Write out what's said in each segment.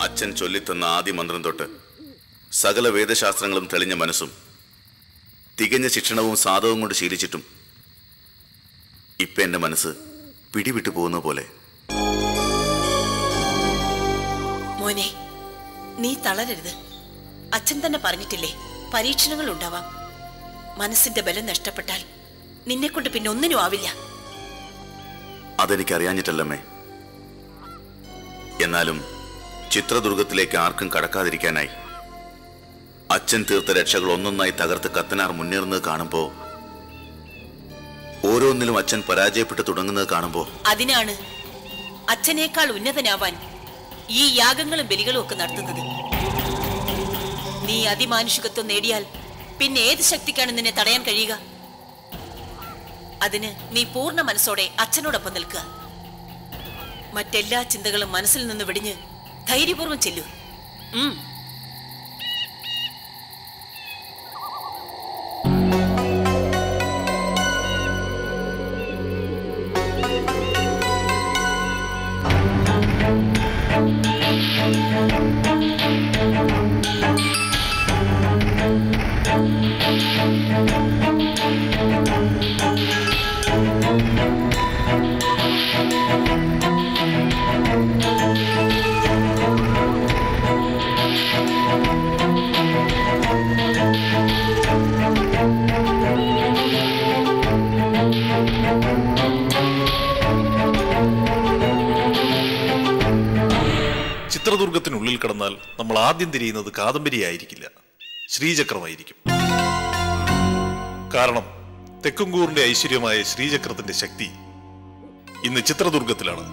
അച്ഛൻ ചൊല്ലിത്തന്ന ആദ്യ മന്ത്രം തൊട്ട് സകല വേദശാസ്ത്രങ്ങളും തെളിഞ്ഞ മനസ്സും തികഞ്ഞ ശിക്ഷണവും സാധവും കൊണ്ട് ശീലിച്ചിട്ടും ഇപ്പൊ എന്റെ മനസ്സ് പിടിവിട്ടു പോകുന്ന പോലെ. മോനെ നീ തളരരുത്. അച്ഛൻ തന്നെ പറഞ്ഞിട്ടില്ലേ പരീക്ഷണങ്ങൾ ഉണ്ടാവാം. മനസ്സിന്റെ ബലം നഷ്ടപ്പെട്ടാൽ നിന്നെ കൊണ്ട് പിന്നെ ഒന്നിനും ആവില്ല. അതെനിക്കറിയാഞ്ഞിട്ടല്ലമ്മേ. എന്നാലും ചിത്രദുർഗത്തിലേക്ക് ആർക്കും കടക്കാതിരിക്കാനായി. അച്ഛൻ തീർത്ത രക്ഷകൾ ഒന്നൊന്നായി തകർത്ത് കത്തനാർ മുന്നേറുന്നത് കാണുമ്പോ ഓരോന്നിലും അച്ഛൻ പരാജയപ്പെട്ടു തുടങ്ങുന്നത് കാണുമ്പോ അതിനാണ് അച്ഛനേക്കാൾ ഉന്നതനാവാൻ ഈ യാഗങ്ങളും ബലികളും ഒക്കെ നടത്തുന്നത്. നീ അതിമാനുഷികത്വം നേടിയാൽ പിന്നെ ഏത് ശക്തിക്കാണ് നിന്നെ തടയാൻ കഴിയുക? അതിന് നീ പൂർണ മനസ്സോടെ അച്ഛനോടൊപ്പം നിൽക്കുക. മറ്റെല്ലാ ചിന്തകളും മനസ്സിൽ നിന്ന് വെടിഞ്ഞ് ധൈര്യപൂർവം ചെല്ലൂ. കടന്നാൽ നമ്മൾ ആദ്യം തിരിയുന്നത് കാദംബരി ആയിരിക്കില്ല ശ്രീചക്രമായിരിക്കും. കാരണം തെക്കുംകൂറിന്റെ ഐശ്വര്യമായ ശ്രീചക്രത്തിന്റെ ശക്തി ഇന്ന് ചിത്രദുർഗത്തിലാണ്.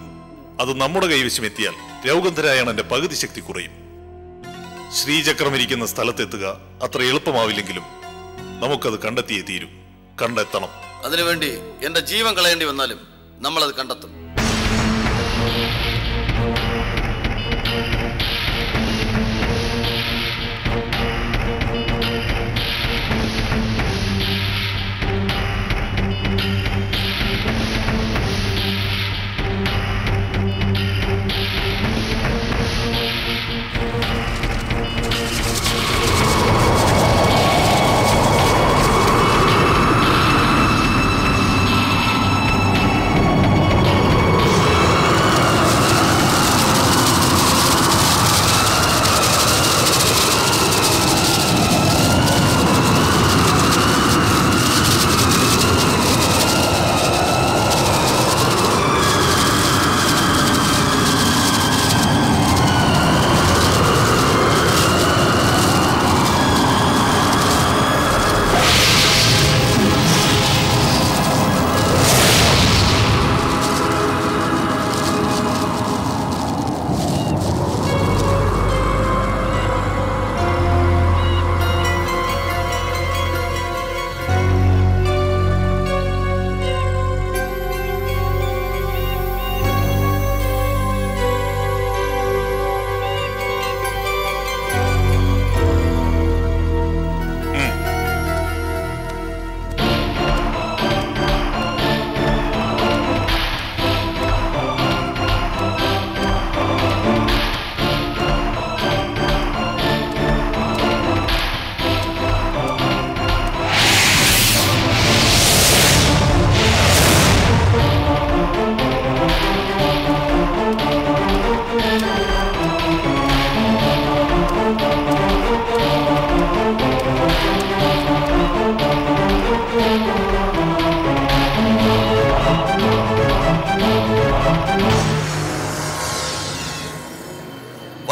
അത് നമ്മുടെ കൈവശം എത്തിയാൽ രൗഗന്ധരായണന്റെ പകുതി ശക്തി കുറയും. ശ്രീചക്രം ഇരിക്കുന്ന സ്ഥലത്തെത്തുക അത്ര എളുപ്പമാവില്ലെങ്കിലും നമുക്കത് കണ്ടെത്തിയേ തീരൂ. കണ്ടെത്തണം. അതിനുവേണ്ടി എന്റെ ജീവൻ കളയേണ്ടി വന്നാലും നമ്മളത് കണ്ടെത്തും.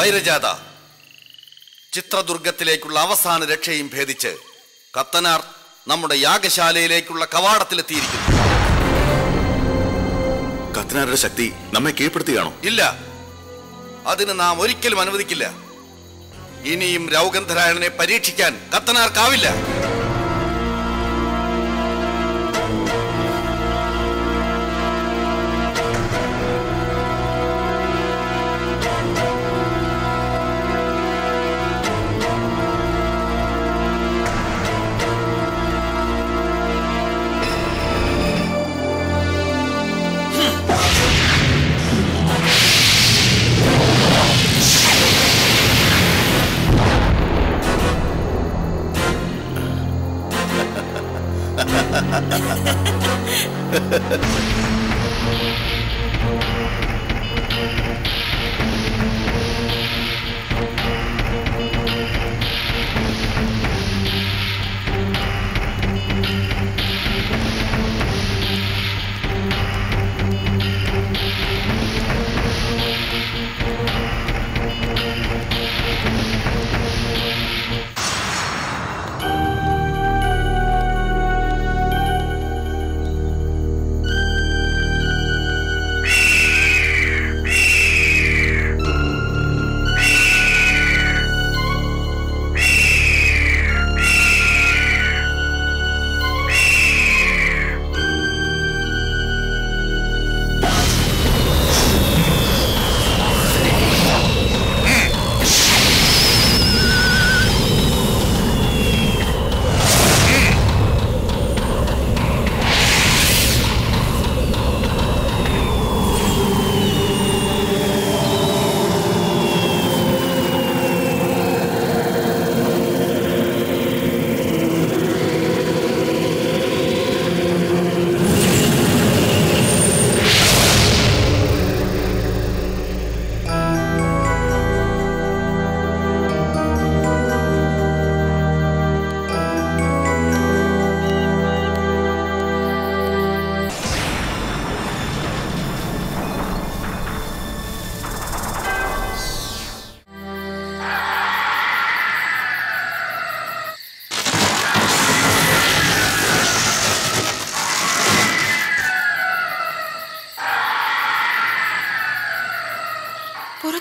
വൈരജാത ചിത്രദുർഗത്തിലേക്കുള്ള അവസാന രക്ഷയും ഭേദിച്ച് കത്തനാർ നമ്മുടെ യാഗശാലയിലേക്കുള്ള കവാടത്തിലെത്തിയിരിക്കുന്നു. കത്തനാരുടെ ശക്തി നമ്മെ കീഴ്പ്പെടുത്തുകയാണോ? ഇല്ല. അതിന് നാം ഒരിക്കലും അനുവദിക്കില്ല. ഇനിയും രൗഗന്ധരായണനെ പരീക്ഷിക്കാൻ കത്തനാർക്കാവില്ല.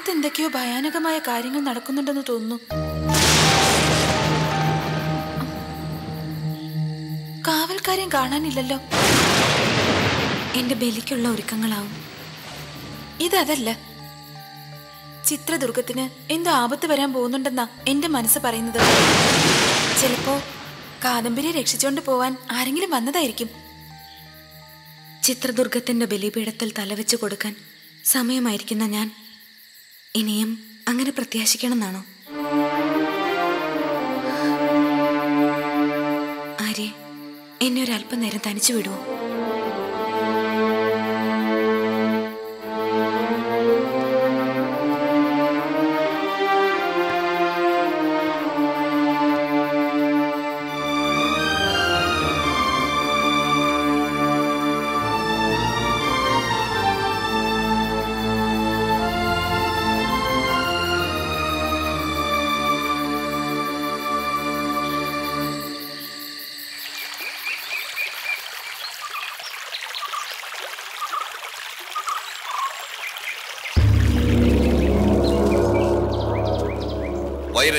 പുറത്ത് എന്തൊക്കെയോ ഭയാനകമായ കാര്യങ്ങൾ നടക്കുന്നുണ്ടെന്ന് തോന്നുന്നു. കാവൽക്കാരെയും കാണാനില്ലല്ലോ. എന്റെ ബലിക്കുള്ള ഒരുക്കങ്ങളാവും. ഇതല്ല ചിത്രദുർഗത്തിന് എന്തോ ആപത്ത് വരാൻ പോകുന്നുണ്ടെന്നാ എന്റെ മനസ്സ് പറയുന്നത്. ചിലപ്പോ കാദംബരിയെ രക്ഷിച്ചുകൊണ്ട് പോവാൻ ആരെങ്കിലും വന്നതായിരിക്കും. ചിത്രദുർഗത്തിന്റെ ബലിപീഠത്തിൽ തലവെച്ച് കൊടുക്കാൻ സമയമായിരിക്കുന്ന ഞാൻ ഇനിയും അങ്ങനെ പ്രത്യാശിക്കണമെന്നാണോ? ആര്യ എന്നെ ഒരല്പം നേരം തനിച്ചു വിടുവോ?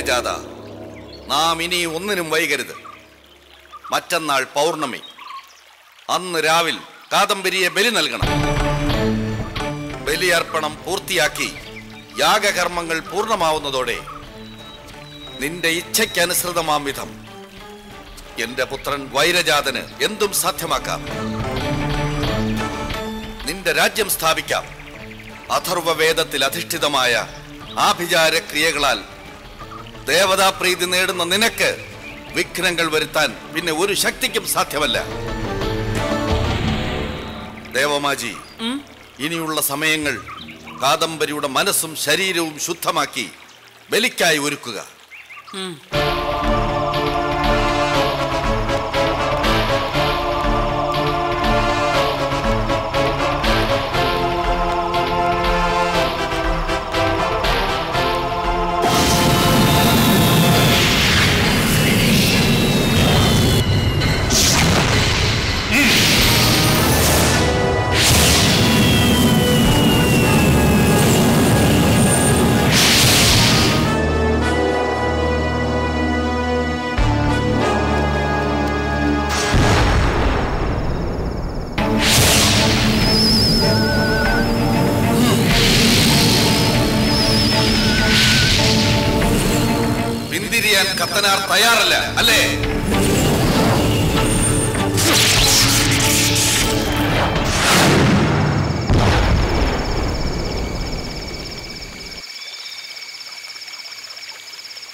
വൈരജാത നാം ഇനി ഒന്നിനും വൈകരുത്. മറ്റന്നാൾ പൗർണമി. അന്ന് രാവിൽ കാദംബരിയെ ബലി നൽകണം. ബലിയർപ്പണം പൂർത്തിയാക്കി യാഗകർമ്മങ്ങൾ പൂർണമാവുന്നതോടെ നിന്റെ ഇച്ഛയ്ക്കനുസൃതമാം വിധം എന്റെ പുത്രൻ വൈരജാതന് എന്തും സാധ്യമാക്കാം. നിന്റെ രാജ്യം സ്ഥാപിക്കാം. അഥർവവേദത്തിൽ അധിഷ്ഠിതമായ ആഭിചാര ക്രിയകളാൽ ദേവതാപ്രീതി നേടുന്ന നിനക്ക് വിഘ്നങ്ങൾ വരുത്താൻ പിന്നെ ഒരു ശക്തിക്കും സാധ്യമല്ല. ദേവമാജി ഇനിയുള്ള സമയങ്ങൾ കാദംബരിയുടെ മനസ്സും ശരീരവും ശുദ്ധമാക്കി ബലിക്കായി ഒരുക്കുക. തയ്യാറല്ല അല്ലേ?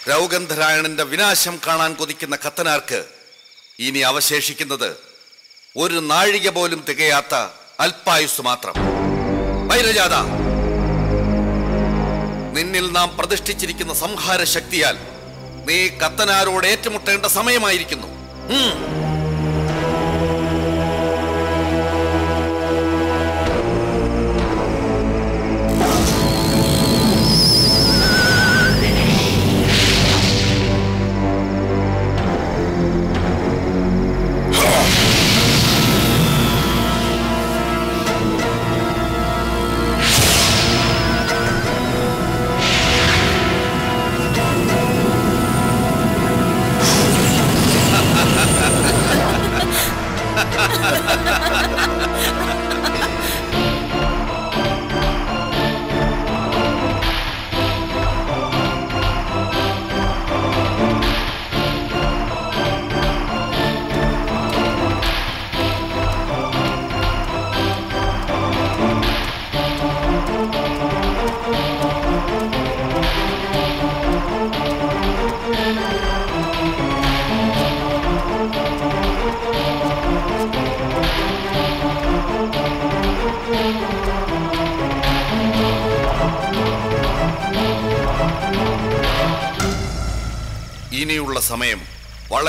രൗഗന്ധരായണന്റെ വിനാശം കാണാൻ കൊതിക്കുന്ന കത്തനാർക്ക് ഇനി അവശേഷിക്കുന്നത് ഒരു നാഴിക പോലും തികയാത്ത അൽപായുസ് മാത്രം. വൈരജാത നിന്നിൽ നാം പ്രതിഷ്ഠിച്ചിരിക്കുന്ന സംഹാര ശക്തിയാൽ നീ കത്തനാരോട് ഏറ്റുമുട്ടേണ്ട സമയമായിരിക്കുന്നു.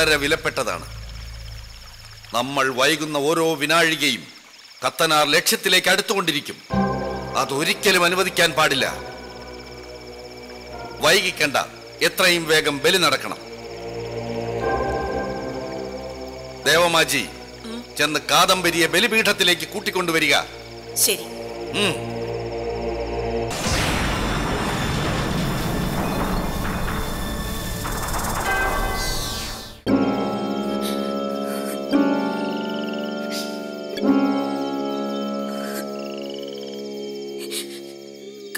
വളരെ വിലപ്പെട്ടതാണ്. നമ്മൾ വൈകുന്ന ഓരോ വിനാഴികയും കത്തനാർ ലക്ഷ്യത്തിലേക്ക് അടുത്തുകൊണ്ടിരിക്കും. അതൊരിക്കലും അനുവദിക്കാൻ പാടില്ല. വൈകിക്കണ്ട. എത്രയും വേഗം ബലി നടക്കണം. ദേവമാജി ചെന്ന് കാദംബരിയെ ബലിപീഠത്തിലേക്ക് കൂട്ടിക്കൊണ്ടുവരിക. ശരി.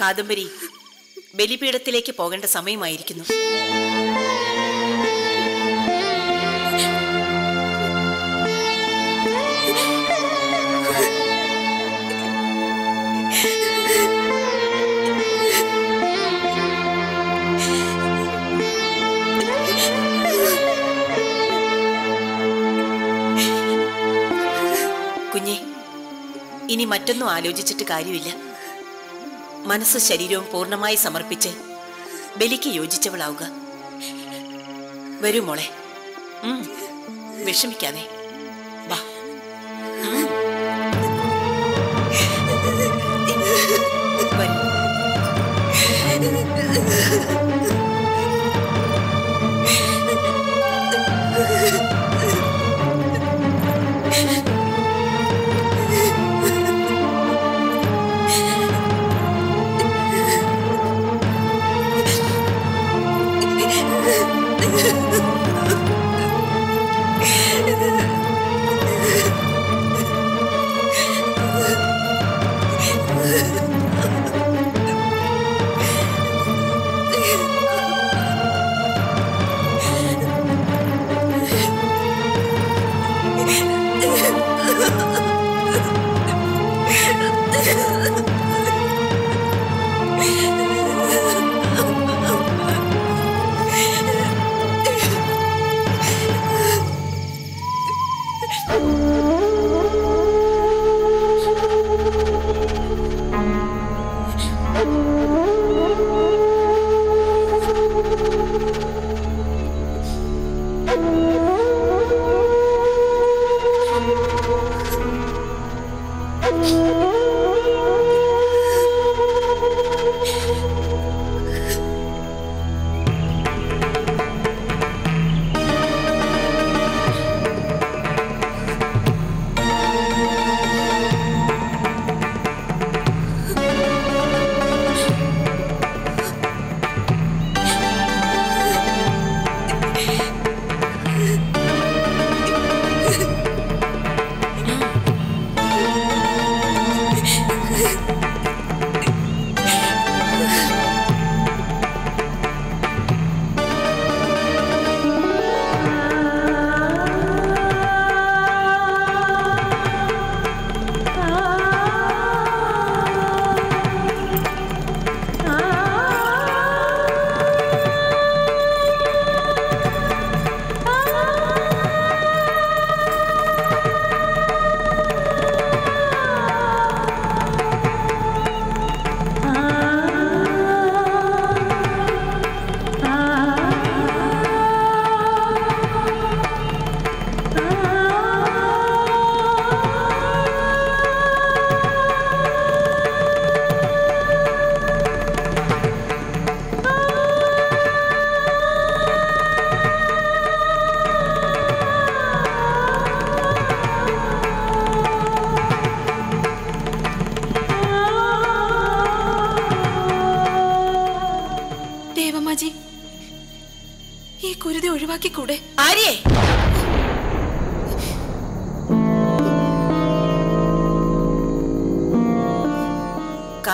കാദംബരി ബലിപീഠത്തിലേക്ക് പോകേണ്ട സമയമായിരിക്കുന്നു. കുഞ്ഞെ ഇനി മറ്റൊന്നും ആലോചിച്ചിട്ട് കാര്യമില്ല. മനസ്സും ശരീരവും പൂർണമായി സമർപ്പിച്ച് ബലിക്ക് യോജിച്ചവളാവുക. വരൂ മോളെ. വിഷമിക്കാതെ.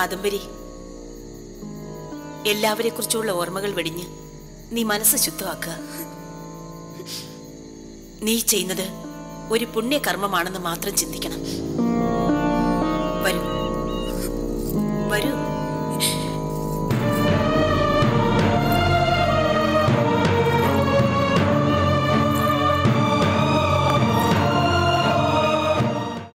കാദംബരി. എല്ലാവരെ കുറിച്ചുള്ള ഓർമ്മകൾ വെടിഞ്ഞ് നീ മനസ്സ് ശുദ്ധമാക്കുക. നീ ചെയ്യുന്നത് ഒരു പുണ്യകർമ്മമാണെന്ന് മാത്രം ചിന്തിക്കണം.